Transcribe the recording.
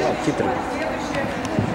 É, que tranquilo.